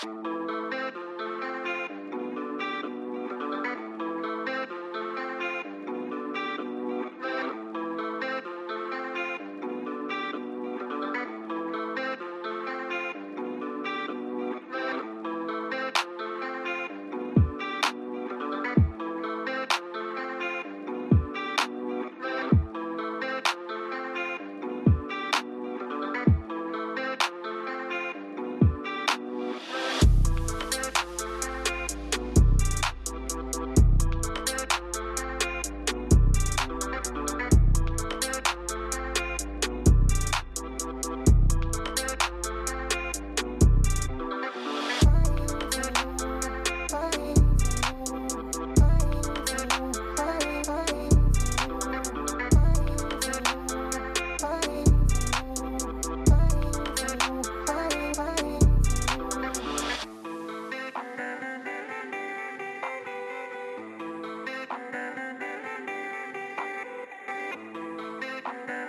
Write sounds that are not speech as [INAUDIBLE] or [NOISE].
Thank Bye. [LAUGHS]